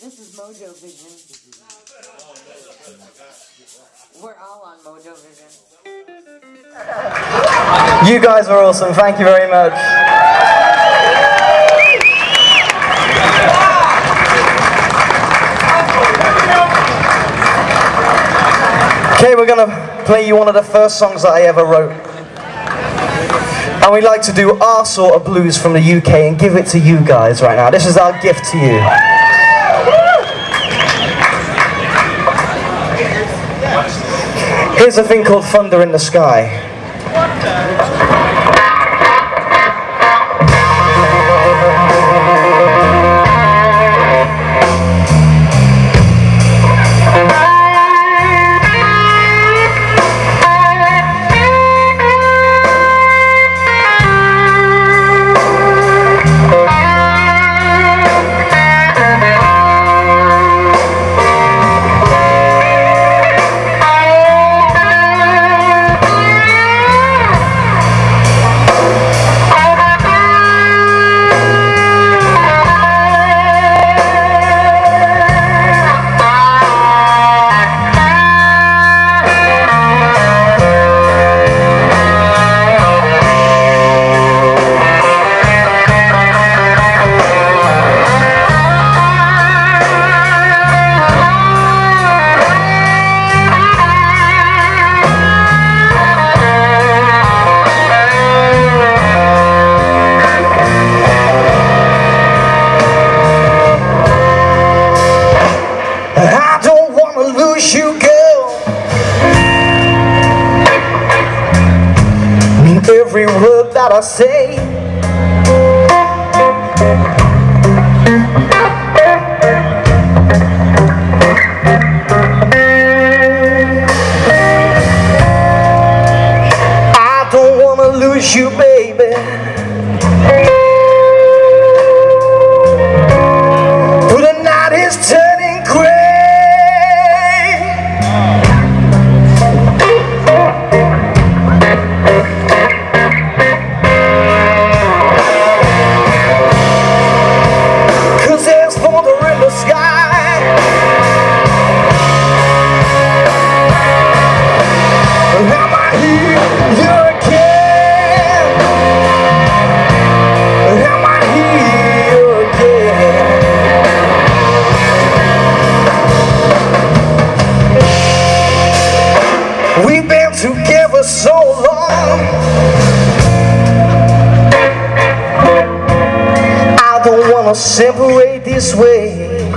This is MoeJoeVision. We're all on MoeJoeVision. You guys were awesome. Thank you very much. Okay, we're gonna play you one of the first songs that I ever wrote. And we like to do our sort of blues from the UK and give it to you guys right now. This is our gift to you. Here's a thing called Thunder in the Sky. Wanna you. Mean every word that I say. I don't wanna lose you, baby. Separate this way.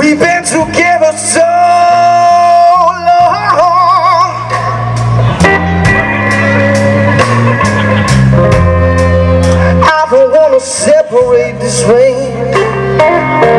We've been together so long. I don't wanna separate this way.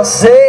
I